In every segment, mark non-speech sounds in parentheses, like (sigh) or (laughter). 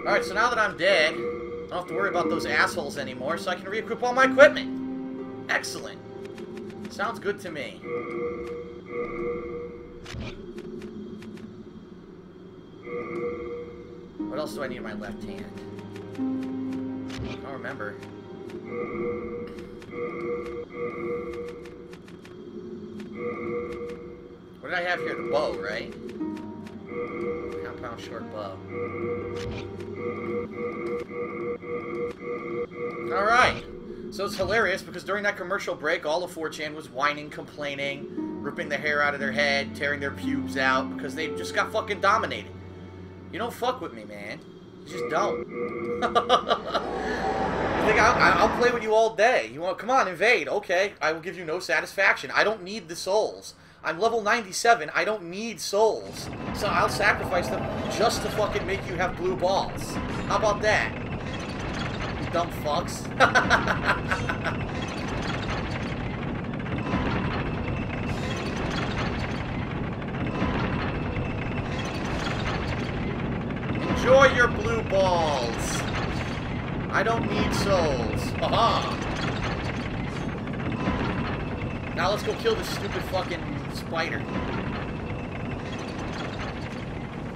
Alright, so now that I'm dead, I don't have to worry about those assholes anymore, so I can re-equip all my equipment. Excellent. Sounds good to me. What else do I need in my left hand? I don't remember. What did I have here? The bow, right? Compound short bow. It's hilarious because during that commercial break, all of 4chan was whining, complaining, ripping the hair out of their head, tearing their pubes out because they just got fucking dominated. You don't fuck with me, man. You just don't. (laughs) you think I'll, I'll play with you all day? You want? Come on, invade. Okay, I will give you no satisfaction. I don't need the souls. I'm level 97. I don't need souls. So I'll sacrifice them just to fucking make you have blue balls. How about that? Dumb fucks. (laughs) Enjoy your blue balls. I don't need souls. Haha. Now let's go kill this stupid fucking spider.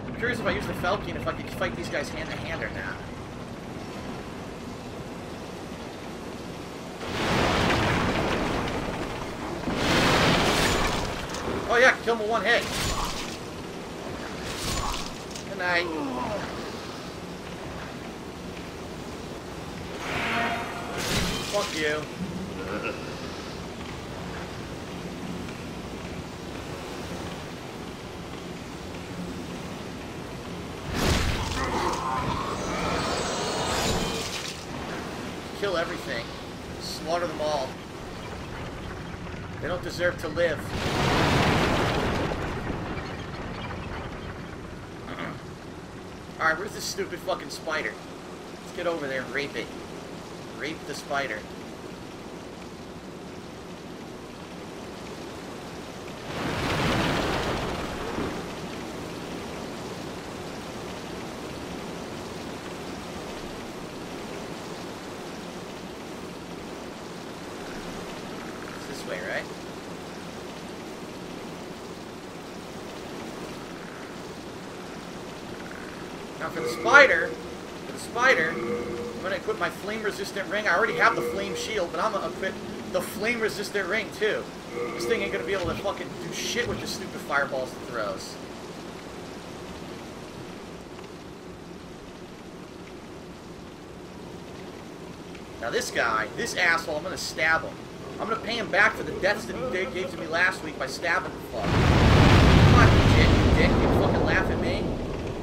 I'm curious if I use the Falcon, if I could fight these guys hand to hand or not. Oh yeah, kill him with one hit. Good night. Fuck you. Kill everything. Slaughter them all. They don't deserve to live. Alright, where's this stupid fucking spider? Let's get over there and rape it. Rape the spider. It's this way, right? For the spider, for the spider, I'm gonna equip my flame resistant ring. I already have the flame shield, but I'm gonna equip the flame resistant ring too. This thing ain't gonna be able to fucking do shit with the stupid fireballs it throws. Now this guy, this asshole, I'm gonna stab him. I'm gonna pay him back for the deaths that he gave to me last week by stabbing the fuck. Come on, you dick, you dick, you fucking laugh at me.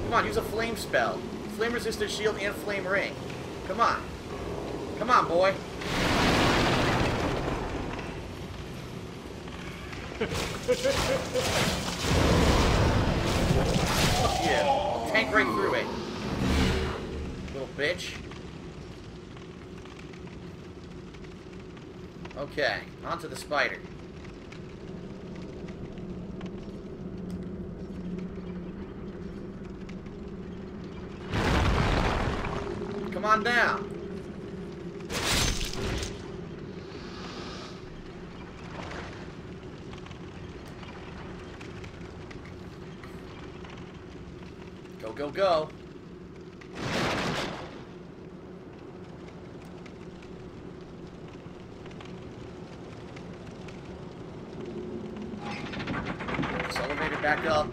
Come on, use a flame spell. Flame resistant shield and flame ring. Come on. Come on, boy. (laughs) I'll tank right through it. Little bitch. Okay, onto the spider. Come down. Go, go, go. This elevator back up.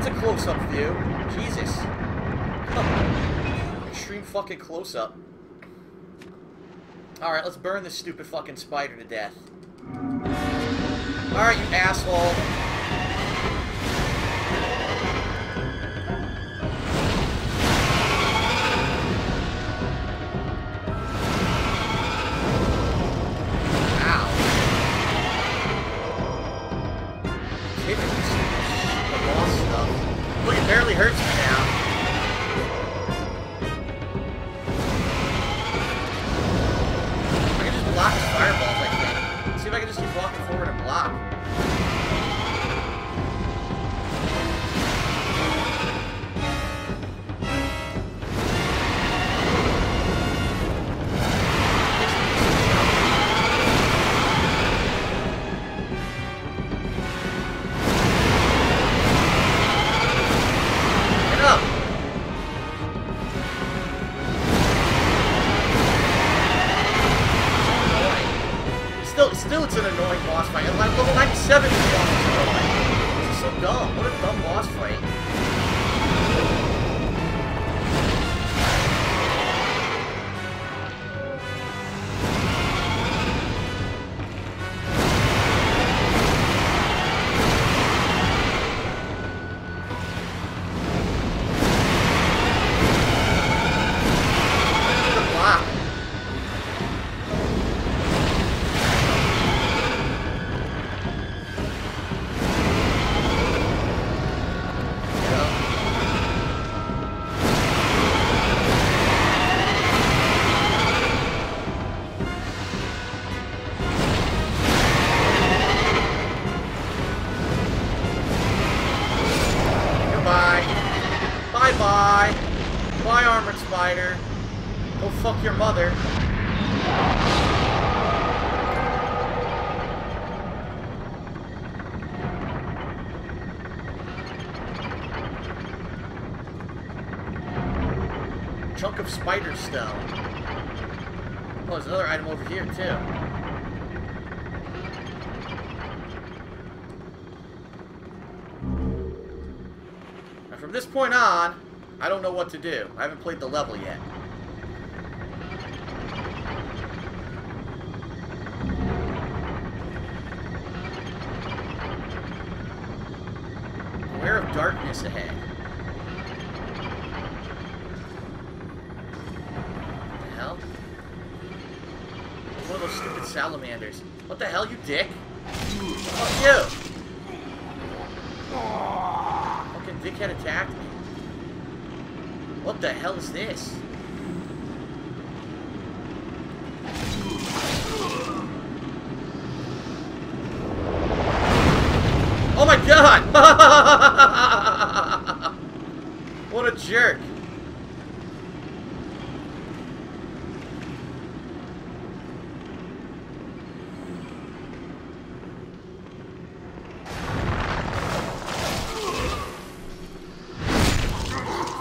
That's a close-up view. Jesus. Extreme fucking close-up. Alright, let's burn this stupid fucking spider to death. Alright, you asshole. just keep walking forward a block. Go fuck your mother. Chunk of spider stone. Oh, there's another item over here, too. From this point on, I don't know what to do. I haven't played the level yet. Aware of darkness ahead. What the hell? One of those stupid salamanders. What the hell, you dick? Fuck you! Fucking dickhead attacked me. What the hell is this? Oh my god! (laughs) what a jerk.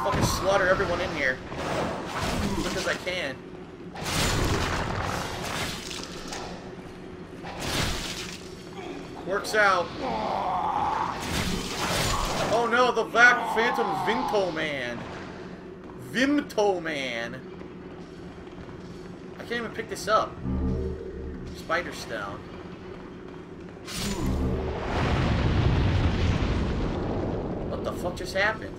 Fucking slaughter everyone in here. As quick as I can. Works out. Oh no, the Black Phantom Vinto Man. Vimto Man. I can't even pick this up. Spider Stone. What the fuck just happened?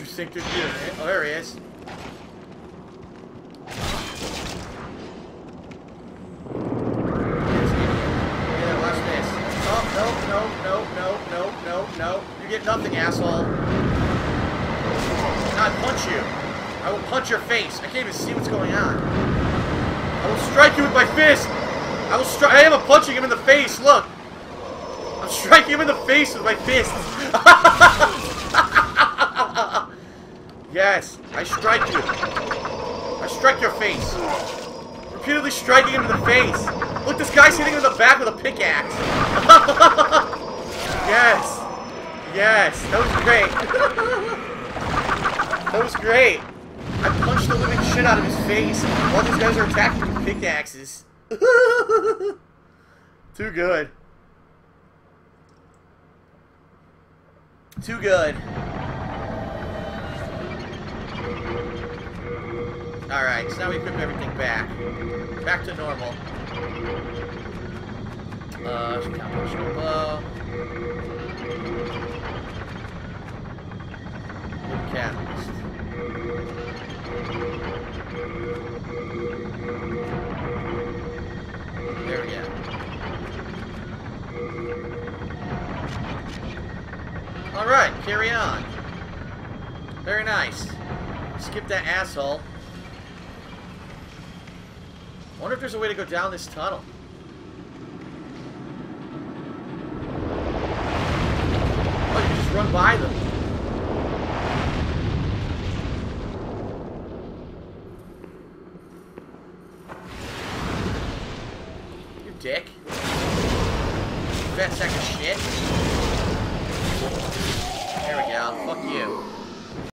no. No, no, no, no, no, no. You get nothing, asshole. Now I punch you. I will punch your face. I can't even see what's going on. I will strike you with my fist. I will strike. I am a punching him in the face. Look. I'm striking him in the face with my fist. (laughs) yes, I strike you. I strike your face. Repeatedly striking him in the face. Look, this guy's hitting him in the back with a pickaxe. (laughs) yes. Yes, that was great. (laughs) that was great. I punched the living shit out of his face while these guys are attacking with pickaxes. (laughs) Too good. Too good. Alright, so now we equip everything back. Back to normal. Uh, compositional bow. Catalyst. There we go. Alright, carry on. Very nice. Skip that asshole. I wonder if there's a way to go down this tunnel. Oh, you just run by them.